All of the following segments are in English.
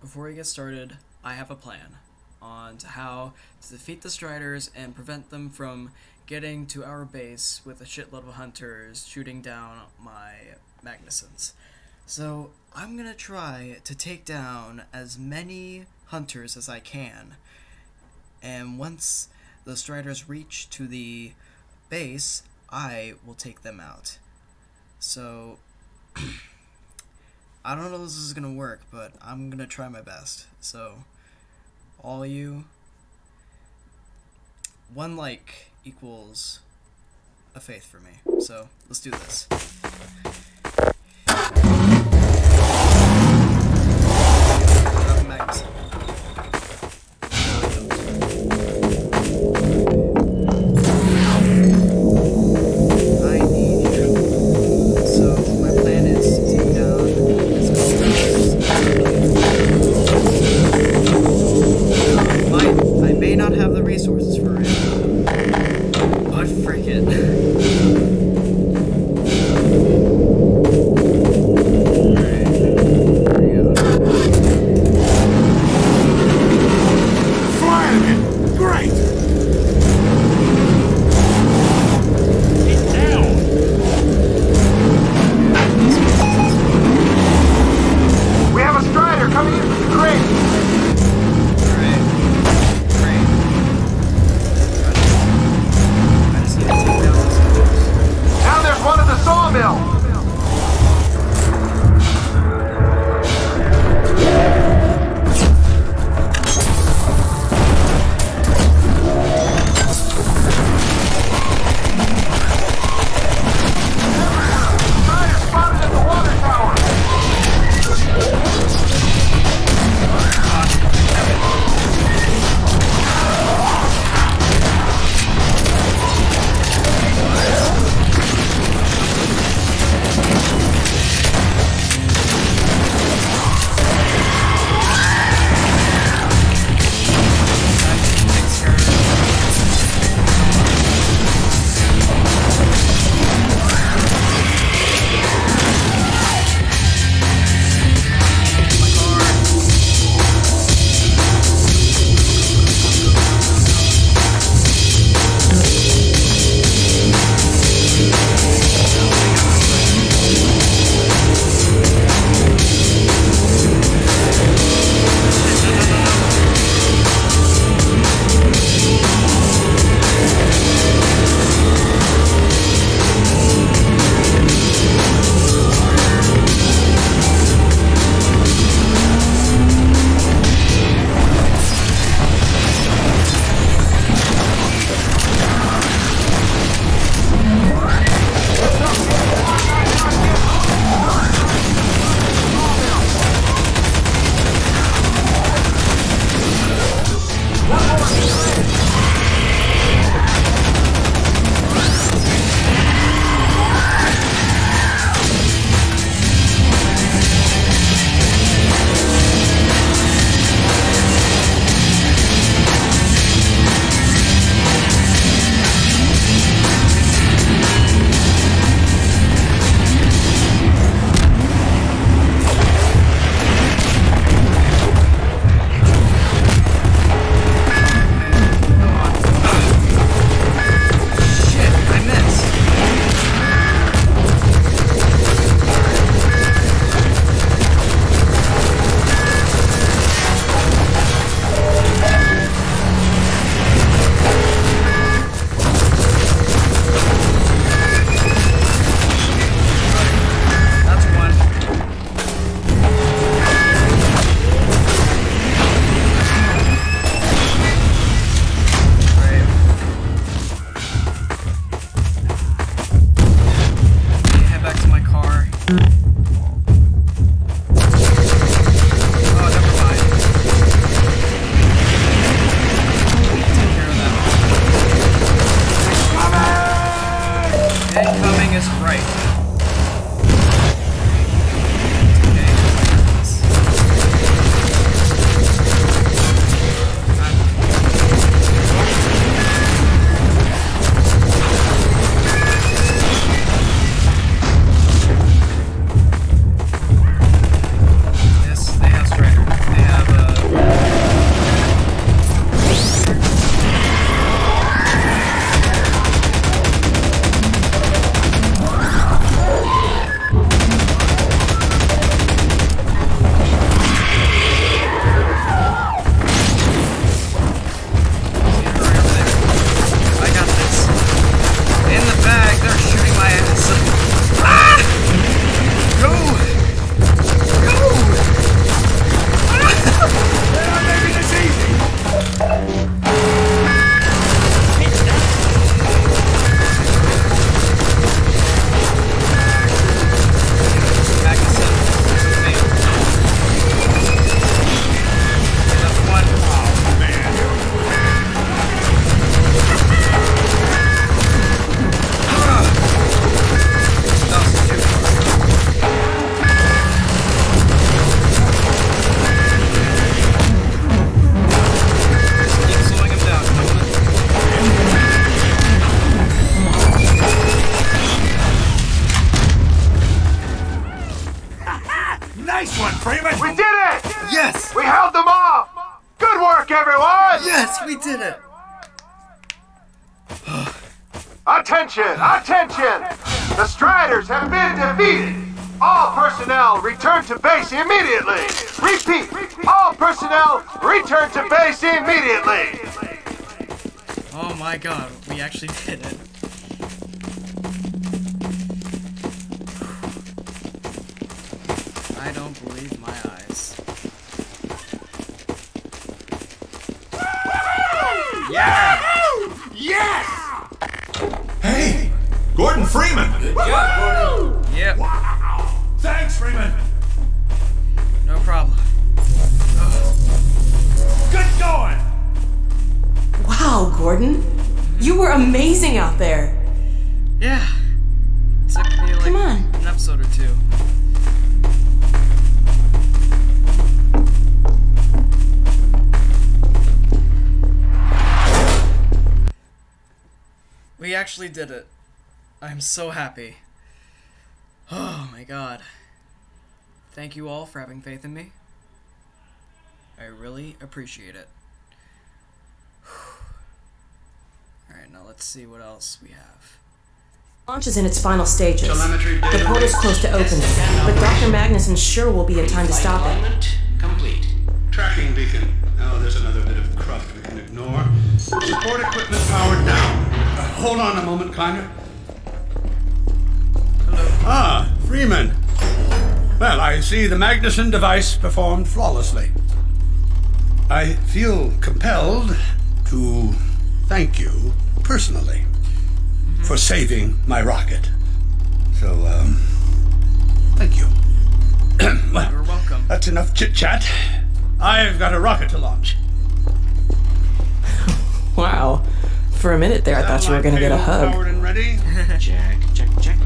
before we get started, I have a plan on how to defeat the Striders and prevent them from getting to our base with a shitload of hunters shooting down my Magnussons. So I'm gonna try to take down as many hunters as I can. And once the Striders reach to the base, I will take them out. So I don't know if this is gonna work, but I'm gonna try my best. So, all you, one like equals a faith for me. So let's do this. this right. Yes, we did it! Attention! Attention! The Striders have been defeated! All personnel return to base immediately! Repeat! All personnel return to base immediately! Oh my god, we actually did it. I don't believe my eyes. Episode or two. We actually did it. I'm so happy. Oh my god. Thank you all for having faith in me. I really appreciate it. Alright, now let's see what else we have. Launch is in its final stages. Telemetry The data portal's close to opening, but Dr. Magnusson sure will be in time to stop it. Complete. Tracking beacon. Oh, there's another bit of cruft we can ignore. Support equipment powered down. Uh, hold on a moment, Kleiner. Ah, Freeman. Well, I see the Magnusson device performed flawlessly. I feel compelled to thank you personally for saving my rocket. So, um, thank you. well, You're welcome. that's enough chit chat. I've got a rocket to launch. Wow. For a minute there, I thought you were going to get a Satellite hug. Powered and ready. Check, check, check.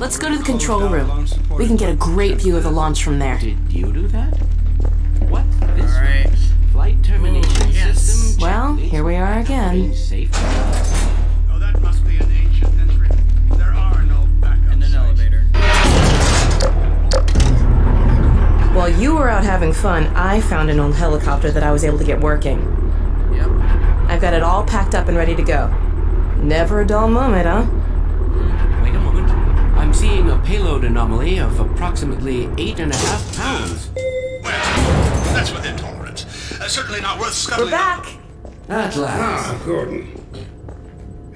Let's go to the control room. We can get a great view of the launch from there. Did you do that? What? This Alright. flight termination Ooh, yes. system? Well, here we are again. While you were out having fun, I found an old helicopter that I was able to get working. Yep. I've got it all packed up and ready to go. Never a dull moment, huh? Wait a moment. I'm seeing a payload anomaly of approximately eight and a half pounds. Well, that's within tolerance. Uh, certainly not worth scuttling. We're back! At last. Ah, Gordon.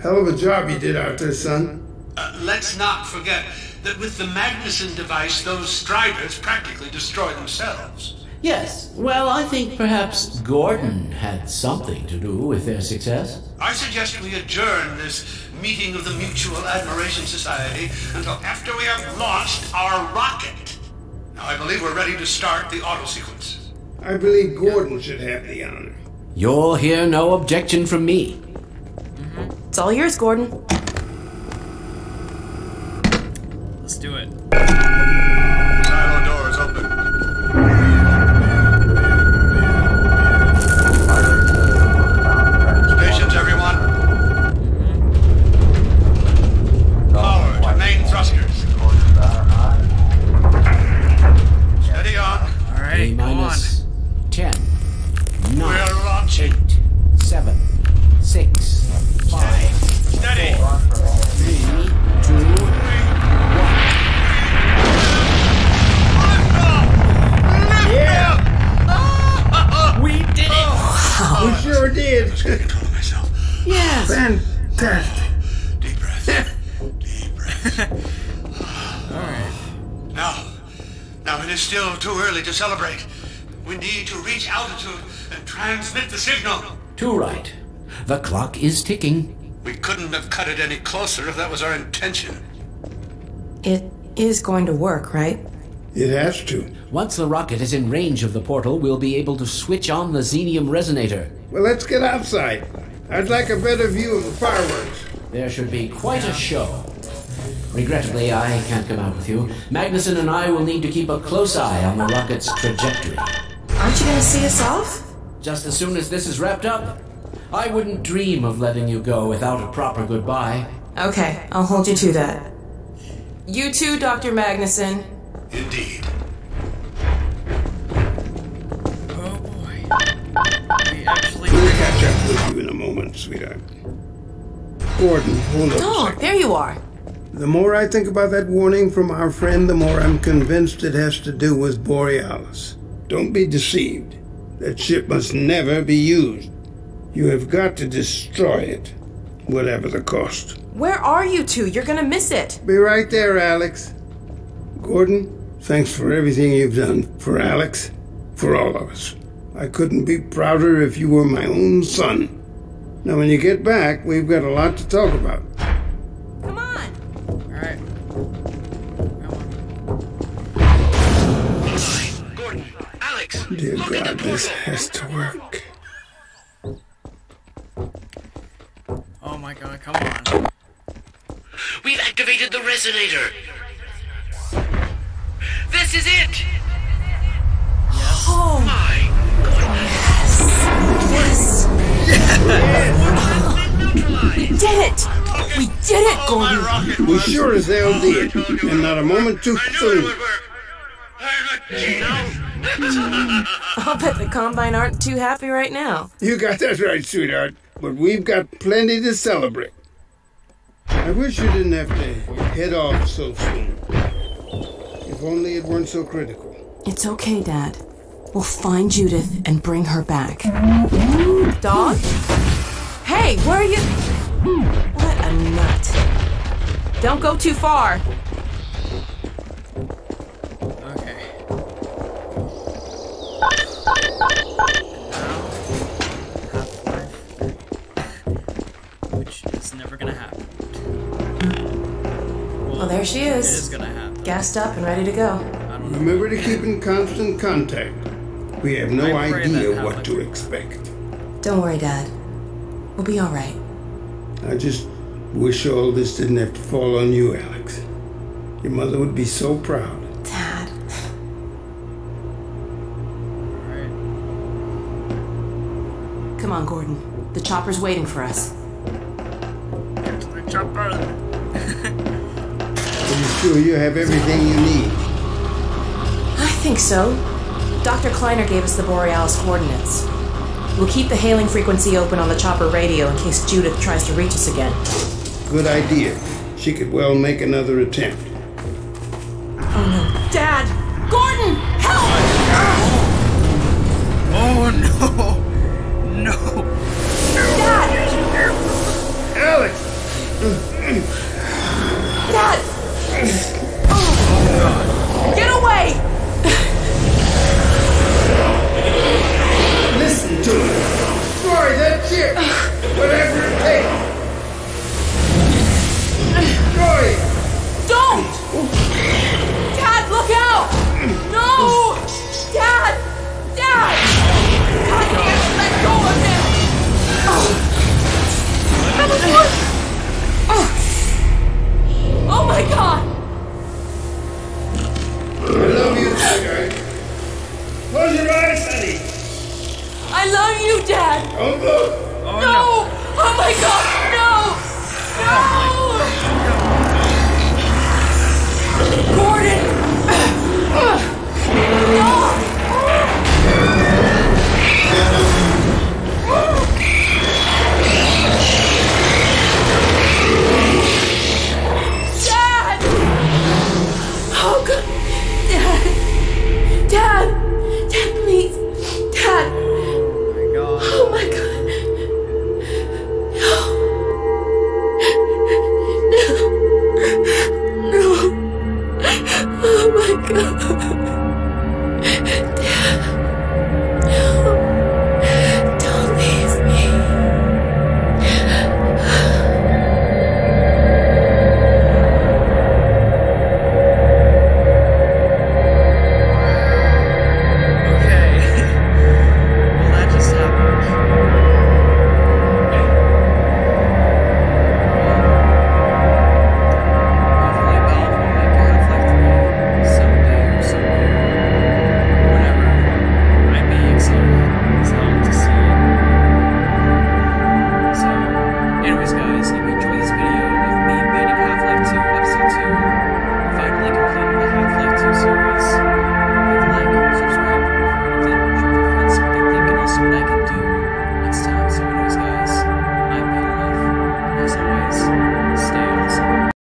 Hell of a job you did out there, son. Uh, let's not forget that with the Magnusson device, those Striders practically destroy themselves. Yes, well, I think perhaps Gordon had something to do with their success. I suggest we adjourn this meeting of the Mutual Admiration Society until after we have launched our rocket. Now, I believe we're ready to start the auto sequence. I believe Gordon should have the honor. You'll hear no objection from me. Mm-hmm. It's all yours, Gordon. Let's do it. Fantastic. Deep breath. Deep breath. Alright. Now, now it is still too early to celebrate. We need to reach altitude and transmit the signal. Too right. The clock is ticking. We couldn't have cut it any closer if that was our intention. It is going to work, right? It has to. Once the rocket is in range of the portal, we'll be able to switch on the xenium resonator. Well, let's get outside. I'd like a better view of the fireworks. There should be quite a show. Regrettably, I can't come out with you. Magnusson and I will need to keep a close eye on the rocket's trajectory. Aren't you going to see us off? Just as soon as this is wrapped up, I wouldn't dream of letting you go without a proper goodbye. Okay, I'll hold you to that. You too, Dr. Magnusson. Indeed. Sweetheart. Gordon, hold on Oh, there you are. The more I think about that warning from our friend, the more I'm convinced it has to do with Borealis. Don't be deceived. That ship must never be used. You have got to destroy it, whatever the cost. Where are you two? You're gonna miss it. Be right there, Alex. Gordon, thanks for everything you've done for Alex, for all of us. I couldn't be prouder if you were my own son. Now, when you get back, we've got a lot to talk about. Come on. Alright. Gordon, Alex, Dear look God, this has to work. Oh my god, come on. We've activated the resonator. This is it. Oh, it. We did it, Gordon. We sure as hell did, and not a moment too I knew it soon. I'll bet the Combine aren't too happy right now. You got that right, sweetheart. But we've got plenty to celebrate. I wish you didn't have to head off so soon. If only it weren't so critical. It's okay, Dad. We'll find Judith and bring her back. Dog? Hey, where are you? Don't go too far. Okay. Which is never gonna happen. Well, there she It is is. gonna happen. Gassed up and ready to go. Remember to keep in constant contact. We have no idea what to expect. Don't worry, Dad. We'll be all right. I just wish all this didn't have to fall on you, Alex. Your mother would be so proud. Dad. Come on, Gordon. The chopper's waiting for us. Get to the chopper. Are you sure you have everything you need? I think so. Dr. Kleiner gave us the Borealis coordinates. We'll keep the hailing frequency open on the chopper radio in case Judith tries to reach us again. Good idea. She could well make another attempt. Oh no. Dad! Gordon! Help! Oh no! No! Dad! Alex! Dad! Oh, Get away! Listen to me. Destroy that ship. Whatever